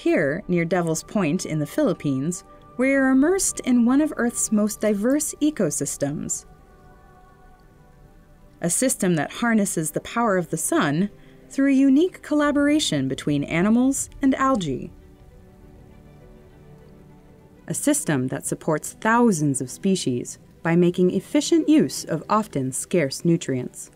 Here, near Devil's Point in the Philippines, we are immersed in one of Earth's most diverse ecosystems. A system that harnesses the power of the sun through a unique collaboration between animals and algae. A system that supports thousands of species by making efficient use of often scarce nutrients.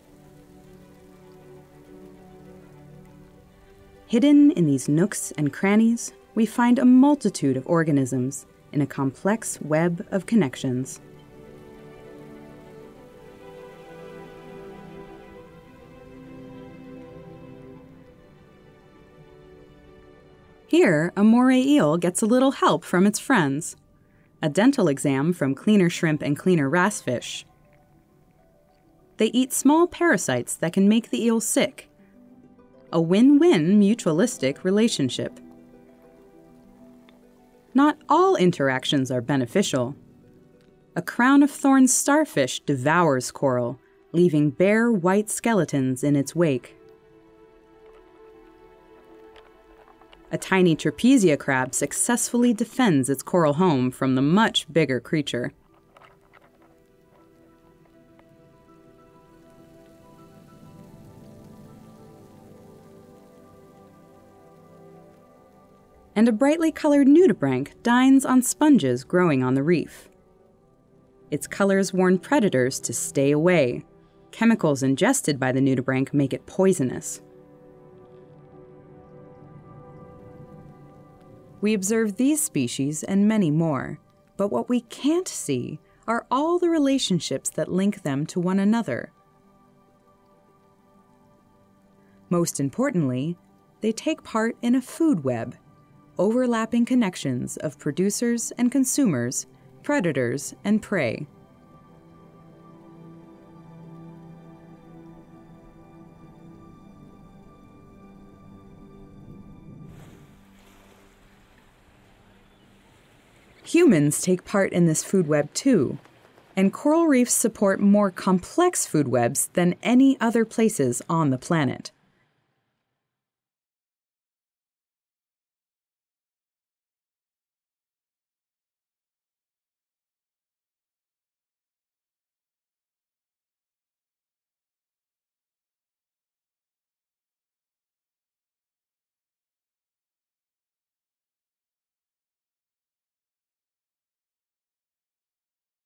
Hidden in these nooks and crannies, we find a multitude of organisms in a complex web of connections. Here, a moray eel gets a little help from its friends a dental exam from cleaner shrimp and cleaner wrasse fish. They eat small parasites that can make the eel sick. A win win mutualistic relationship. Not all interactions are beneficial. A crown of thorns starfish devours coral, leaving bare white skeletons in its wake. A tiny trapezia crab successfully defends its coral home from the much bigger creature. And a brightly colored nudibranch dines on sponges growing on the reef. Its colors warn predators to stay away. Chemicals ingested by the nudibranch make it poisonous. We observe these species and many more, but what we can't see are all the relationships that link them to one another. Most importantly, they take part in a food web, overlapping connections of producers and consumers, predators and prey. Humans take part in this food web too, and coral reefs support more complex food webs than any other places on the planet.